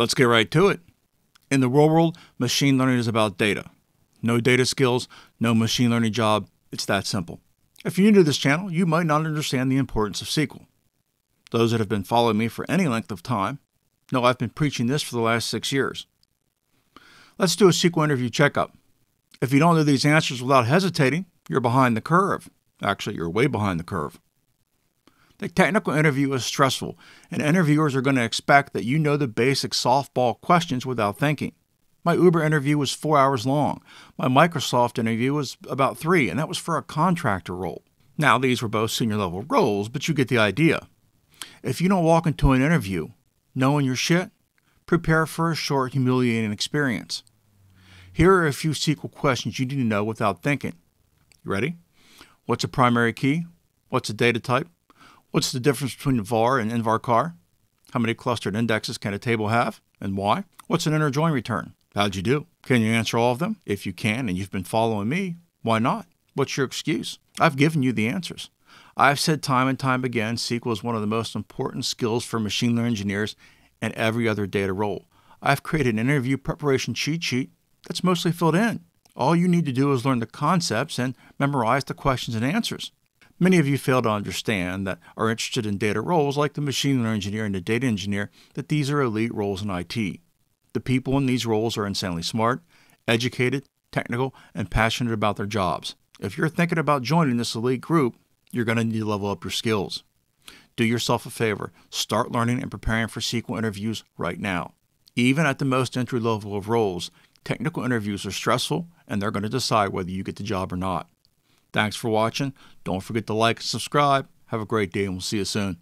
Let's get right to it. In the real world, machine learning is about data. No data skills, no machine learning job. It's that simple. If you're new to this channel, you might not understand the importance of SQL. Those that have been following me for any length of time know I've been preaching this for the last six years. Let's do a SQL interview checkup. If you don't know these answers without hesitating, you're behind the curve. Actually, you're way behind the curve. The technical interview is stressful, and interviewers are going to expect that you know the basic softball questions without thinking. My Uber interview was four hours long. My Microsoft interview was about three, and that was for a contractor role. Now, these were both senior level roles, but you get the idea. If you don't walk into an interview knowing your shit, prepare for a short, humiliating experience. Here are a few SQL questions you need to know without thinking. You ready? What's a primary key? What's a data type? What's the difference between var and nvarchar? How many clustered indexes can a table have and why? What's an inner join return? How'd you do? Can you answer all of them? If you can and you've been following me, why not? What's your excuse? I've given you the answers. I've said time and time again SQL is one of the most important skills for machine learning engineers and every other data role. I've created an interview preparation cheat sheet that's mostly filled in. All you need to do is learn the concepts and memorize the questions and answers. Many of you fail to understand that are interested in data roles like the machine learning engineer and the data engineer that these are elite roles in IT. The people in these roles are insanely smart, educated, technical, and passionate about their jobs. If you're thinking about joining this elite group, you're going to need to level up your skills. Do yourself a favor, start learning and preparing for SQL interviews right now. Even at the most entry level of roles, technical interviews are stressful and they're going to decide whether you get the job or not. Thanks for watching. Don't forget to like and subscribe. Have a great day, and we'll see you soon.